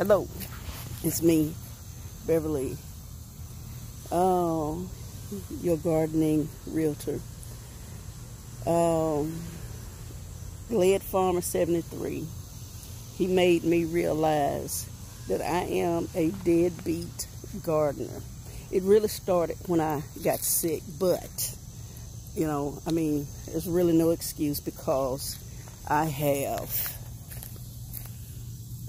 Hello, it's me, Beverly, um, your gardening realtor. Um, Glad Farmer 73. He made me realize that I am a deadbeat gardener. It really started when I got sick, but you know, I mean, there's really no excuse because I have,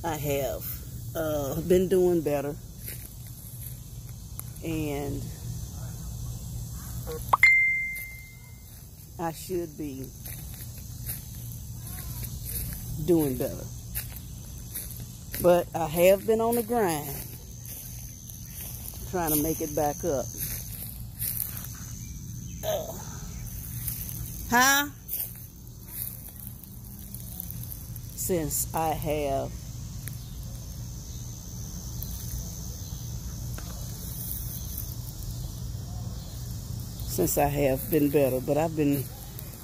I have uh, been doing better, and I should be doing better. But I have been on the grind, trying to make it back up. Ugh. Huh? Since I have since I have been better, but I've been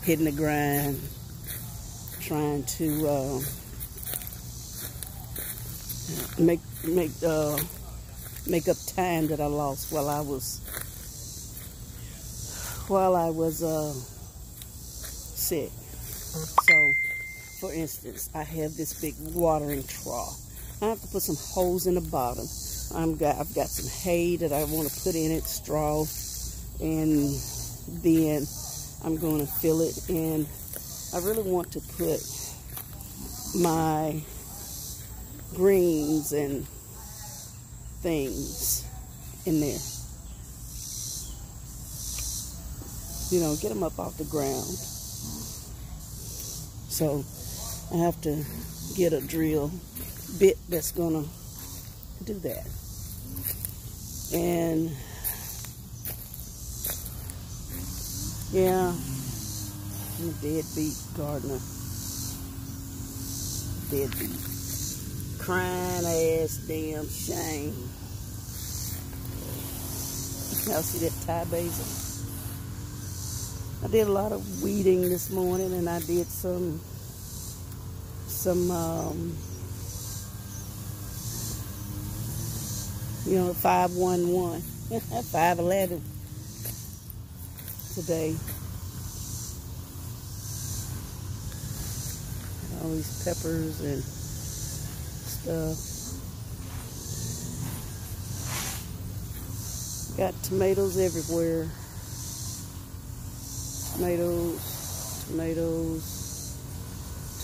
hitting the grind, trying to uh, make make uh, make up time that I lost while I was while I was uh, sick. So, for instance, I have this big watering trough. I have to put some holes in the bottom. I'm got I've got some hay that I want to put in it, straw and then I'm going to fill it and I really want to put my greens and things in there. You know, get them up off the ground. So I have to get a drill bit that's going to do that. And Yeah, I'm a deadbeat gardener. Deadbeat. Crying ass damn shame. Y'all see that Thai basil? I did a lot of weeding this morning and I did some some um, you know 511 511 today. All these peppers and stuff. Got tomatoes everywhere. Tomatoes, tomatoes,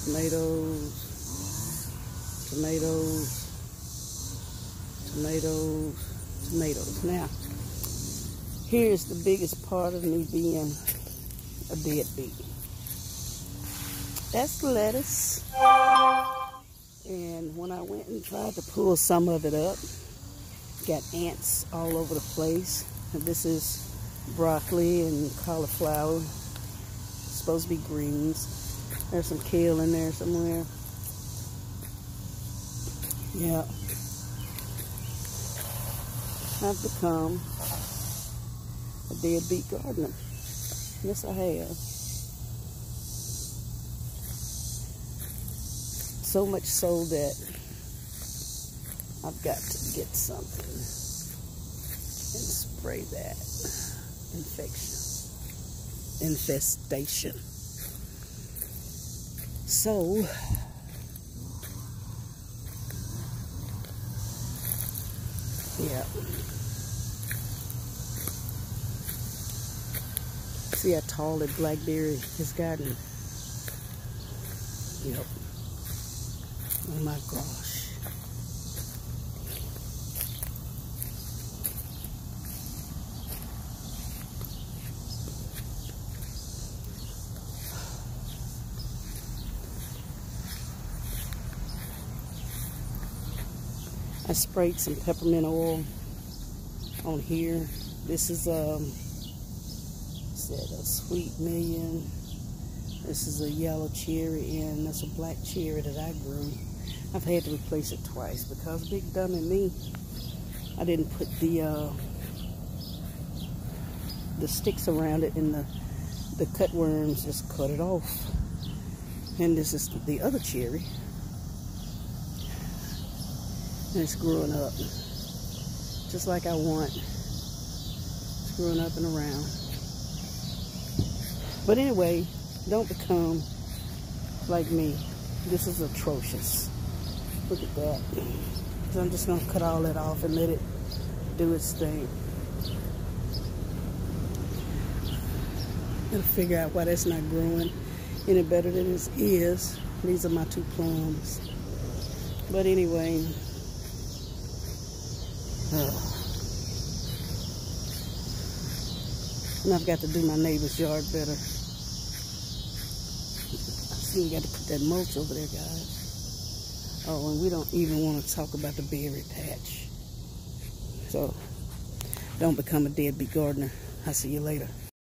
tomatoes, tomatoes, tomatoes, tomatoes. Now, here's the biggest part of me being a deadbeat. That's lettuce. And when I went and tried to pull some of it up, got ants all over the place. And this is broccoli and cauliflower. It's supposed to be greens. There's some kale in there somewhere. Yeah. I've become a deadbeat gardener. Yes, I have. So much so that I've got to get something and spray that infection, infestation. So, yeah. See how tall that blackberry has gotten? Yep. Oh my gosh. I sprayed some peppermint oil on here. This is um said a sweet million. This is a yellow cherry and that's a black cherry that I grew. I've had to replace it twice because big dummy me, I didn't put the uh, the sticks around it and the the cutworms just cut it off. And this is the other cherry. And it's growing up. Just like I want. It's growing up and around. But anyway, don't become like me. This is atrocious. Look at that. So I'm just going to cut all that off and let it do its thing. Gotta figure out why that's not growing any better than it is. These are my two plums. But anyway, and I've got to do my neighbor's yard better. See, we got to put that mulch over there, guys. Oh, and we don't even want to talk about the berry patch. So, don't become a deadbeat gardener. I'll see you later.